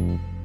Mm-hmm.